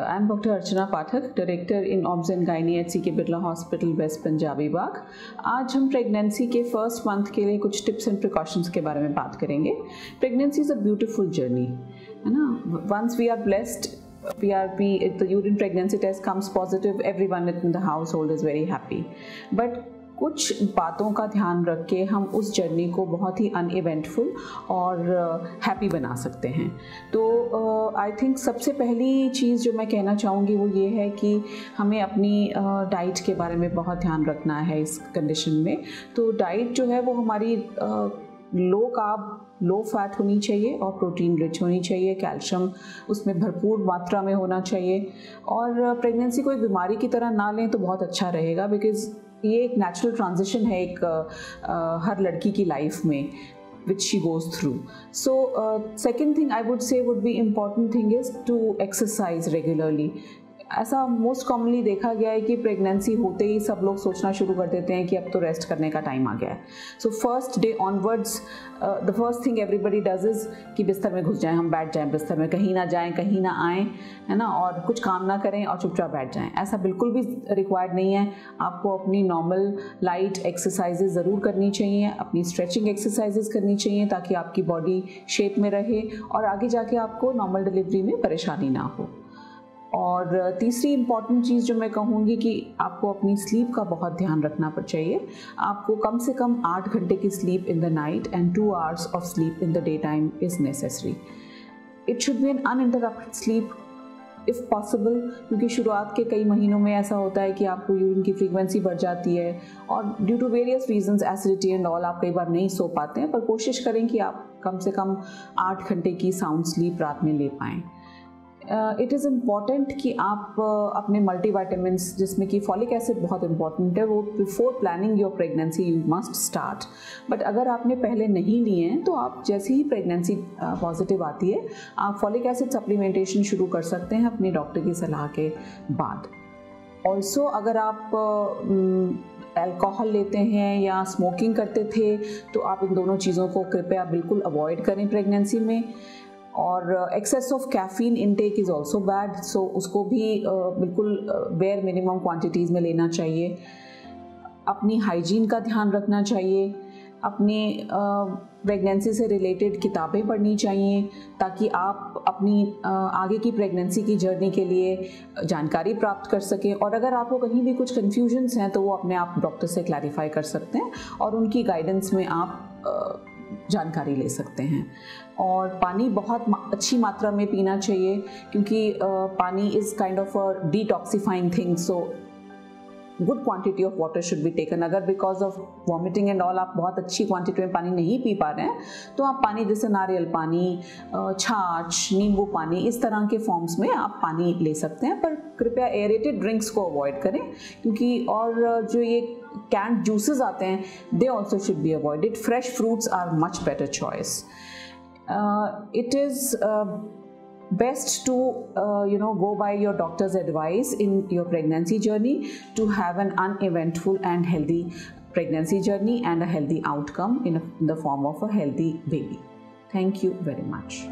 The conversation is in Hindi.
I'm Dr. Archana Pathak, Director in Obs and Gynae at CK Birla Hospital, West Punjabi Bagh आज हम प्रेगनेंसी के फ़र्स्ट मंथ के लिए कुछ टिप्स एंड प्रिकॉशंस के बारे में बात करेंगे pregnancy is a beautiful journey है ना once we are blessed PRP, the urine pregnancy test comes positive, everyone in the household is very happy. But कुछ बातों का ध्यान रख के हम उस जर्नी को बहुत ही अनइवेंटफुल और हैप्पी uh, बना सकते हैं। तो आई uh, थिंक सबसे पहली चीज़ जो मैं कहना चाहूँगी वो ये है कि हमें अपनी डाइट uh, के बारे में बहुत ध्यान रखना है इस कंडीशन में। तो डाइट जो है वो हमारी लो काब लो फैट होनी चाहिए और प्रोटीन रिच होनी चाहिए। कैल्शियम उसमें भरपूर मात्रा में होना चाहिए। और प्रेगनेंसी कोई बीमारी की तरह ना लें तो बहुत अच्छा रहेगा बिकॉज़ ये एक नेचुरल ट्रांजिशन है एक uh, हर लड़की की लाइफ में which she goes through so second thing I would say would be important thing is to exercise regularly ऐसा मोस्ट कॉमनली देखा गया है कि प्रेगनेंसी होते ही सब लोग सोचना शुरू कर देते हैं कि अब तो रेस्ट करने का टाइम आ गया है। So first day onwards the first thing everybody does is कि बिस्तर में घुस जाएँ, हम बैठ जाएँ बिस्तर में, कहीं ना जाएँ, कहीं ना आएँ, है ना? और कुछ काम ना करें और चुपचाप बैठ जाएँ। ऐसा बिल्कुल भी रिक्वायर्ड नहीं है। आपको अपनी नॉर्मल लाइट एक्सरसाइजेज ज़रूर करनी चाहिए, अपनी स्ट्रेचिंग एक्सरसाइजेज करनी चाहिए ताकि आपकी बॉडी शेप में रहे और आगे जाके आपको नॉर्मल डिलीवरी में परेशानी ना हो। और तीसरी इंपॉर्टेंट चीज़ जो मैं कहूँगी कि आपको अपनी स्लीप का बहुत ध्यान रखना पर चाहिए। आपको कम से कम आठ घंटे की sleep in the night and two hours of sleep in the day time is necessary it should be an uninterrupted sleep if possible क्योंकि शुरुआत के कई महीनों में ऐसा होता है कि आपको यूरिन की फ्रीक्वेंसी बढ़ जाती है और due to various reasons acidity and all आप कई बार नहीं सो पाते हैं, पर कोशिश करें कि आप कम से कम आठ घंटे की साउंड स्लीप रात में ले पाएँ। इट इज़ इंपॉर्टेंट कि आप uh, अपने मल्टी जिसमें कि फॉलिक एसिड बहुत इंपॉर्टेंट है वो before planning your pregnancy you must start but अगर आपने पहले नहीं लिए हैं तो आप जैसे ही प्रेगनेंसी पॉजिटिव uh, आती है आप फॉलिक एसिड सप्लीमेंटेशन शुरू कर सकते हैं अपने डॉक्टर की सलाह के बाद. ऑल्सो अगर आप अल्कोहल uh, लेते हैं या स्मोकिंग करते थे तो आप इन दोनों चीज़ों को कृपया बिल्कुल अवॉइड करें प्रेगनेंसी में. और excess of caffeine intake is also bad so उसको भी बिल्कुल बेयर मिनिमम क्वांटिटीज़ में लेना चाहिए अपनी हाइजीन का ध्यान रखना चाहिए अपनी प्रेगनेंसी से रिलेटेड किताबें पढ़नी चाहिए ताकि आप अपनी आगे की प्रेगनेंसी की जर्नी के लिए जानकारी प्राप्त कर सकें और अगर आपको कहीं भी कुछ कन्फ्यूजन्स हैं तो वो अपने आप डॉक्टर से क्लैरिफाई कर सकते हैं और उनकी गाइडेंस में आप जानकारी ले सकते हैं। और पानी बहुत अच्छी मात्रा में पीना चाहिए, क्योंकि पानी is kind of a detoxifying thing so good quantity of water should be taken अगर because of vomiting and all आप बहुत अच्छी क्वांटिटी में पानी नहीं पी पा रहे हैं तो आप पानी, जैसे नारियल पानी छाछ, नींबू पानी, इस तरह के फॉर्म्स में आप पानी ले सकते हैं। पर कृपया एयरेटेड ड्रिंक्स को अवॉइड करें, क्योंकि और जो ये कैंड जूसेस आते हैं they also should be avoided fresh fruits are much better choice it is best to uh, you know go by your doctor's advice in your pregnancy journey to have an uneventful and healthy pregnancy journey and a healthy outcome in, a, in the form of a healthy baby. Thank you very much